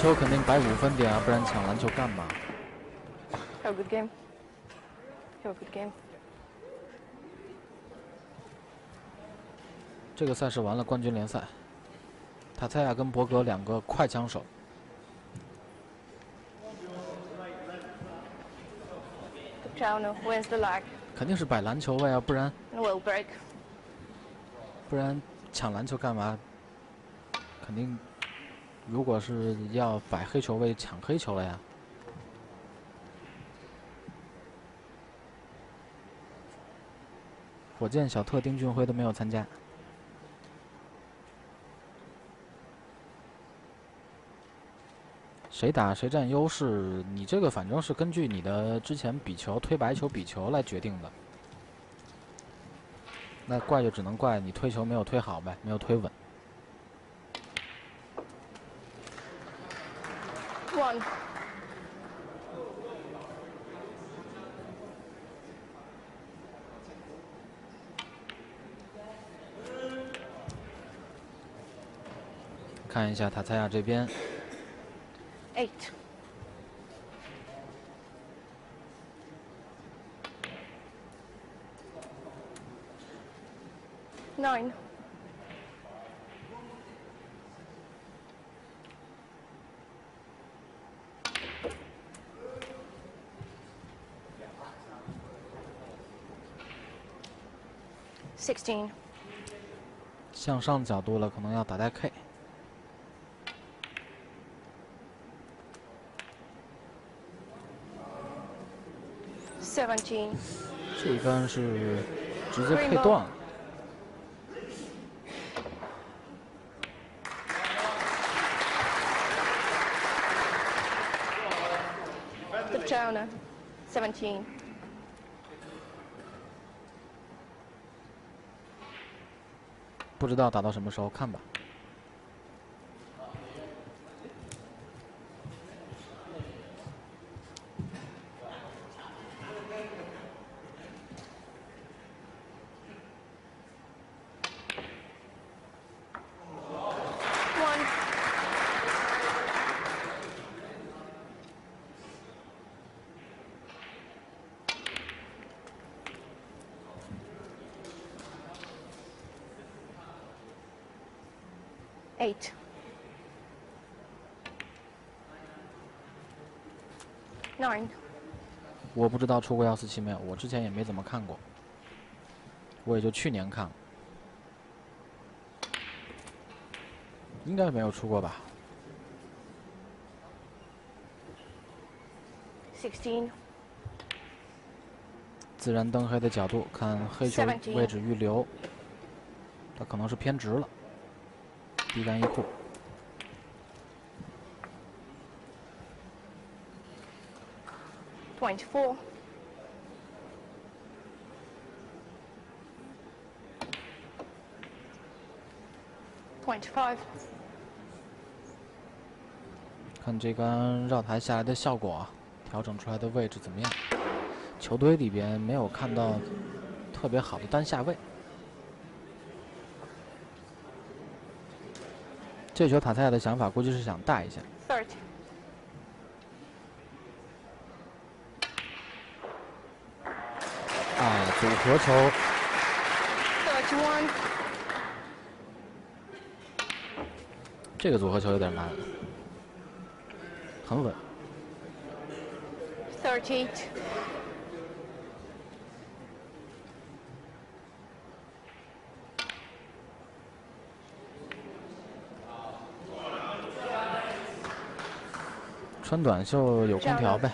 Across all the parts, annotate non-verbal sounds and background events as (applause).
球肯定摆五分点啊，不然抢篮球干嘛？Have a good game. Have a good game. 这个赛事完了，冠军联赛，塔蔡亚跟博格两个快枪手。肯定是摆篮球位啊，不然 break. 不然抢篮球干嘛？肯定，如果是要摆黑球位，抢黑球了呀。火箭小特丁俊晖都没有参加。谁打谁占优势，你这个反正是根据你的之前比球推白球比球来决定的。那怪就只能怪你推球没有推好呗，没有推稳。One. 看一下塔蔡亚这边，Eight. Nine. Sixteen. 向上角度了，可能要打带 K。Seventeen. 这一杆是直接 K 断了。Seventeen. 不知道打到什么时候，看吧。One. Eight. Nine. 我不知道出过幺四七没有，我之前也没怎么看过，我也就去年看了，应该没有出过吧？Sixteen. 自然灯黑的角度看黑球位置预留，它可能是偏直了，低杆一库。Twenty-four. Twenty-five. 看这杆绕台下来的效果，调整出来的位置怎么样？球堆里边没有看到特别好的单下位。这球塔塞亚的想法估计是想大一下.啊，组合球这个组合球有点难，很稳。Thirty-eight. 穿短袖有空调呗，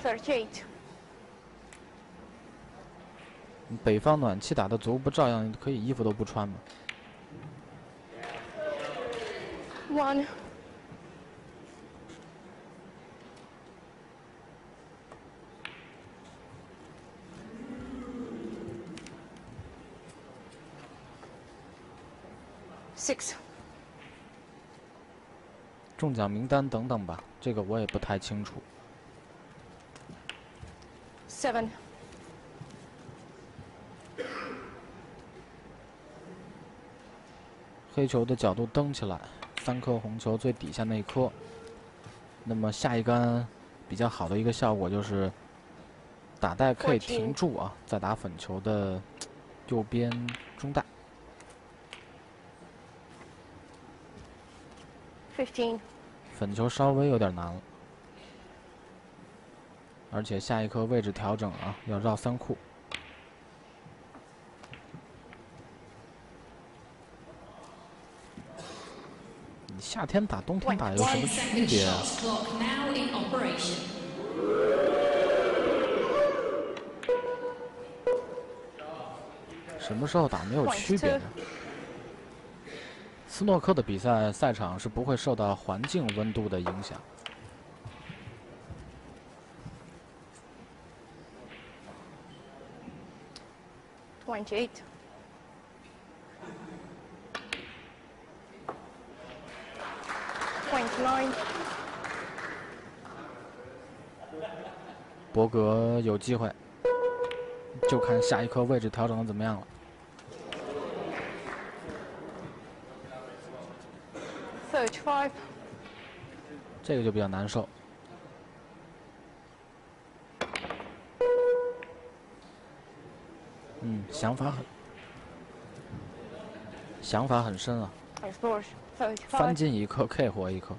北方暖气打的足，不照样可以衣服都不穿吗？One. Six. 中奖名单等等吧，这个我也不太清楚。Seven. 黑球的角度蹬起来，三颗红球最底下那一颗，那么下一杆比较好的一个效果就是打带可以停住啊，再打粉球的右边中带。Fifteen. 粉球稍微有点难了，而且下一颗位置调整啊，要绕三库。你夏天打冬天打有什么区别啊？什么时候打没有区别呢？斯诺克的比赛赛场是不会受到环境温度的影响。Twenty-eight. Twenty-nine. 博格有机会，就看下一颗位置调整的怎么样了。这个就比较难受。嗯，想法很，想法很深啊。翻.进一颗，K 活一颗。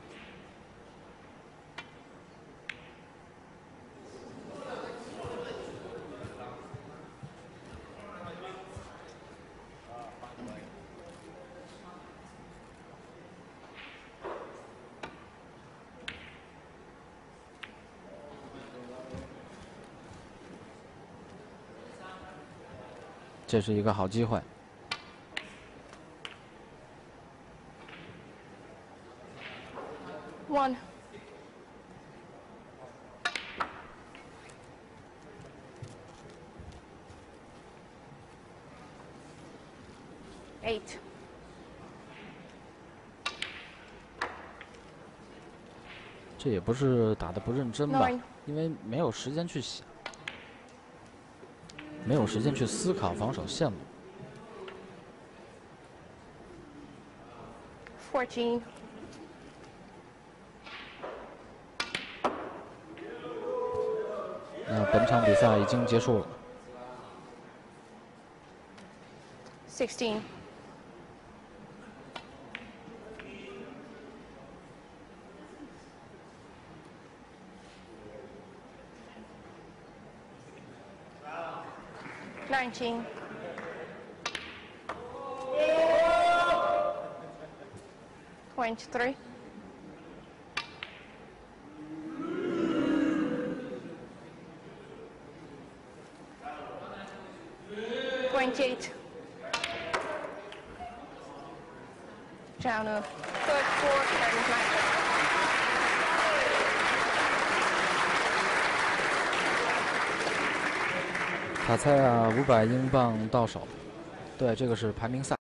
这是一个好机会。One. Eight. 这也不是打的不认真吧因为没有时间去想，没有时间去思考防守线路。Fourteen. (laughs) 那本场比赛已经结束了。Sixteen. 战军。Twenty-three. Twenty-eight. Down. Third, fourth, and nine. 卡塞尔五百英镑到手，对，这个是排名赛。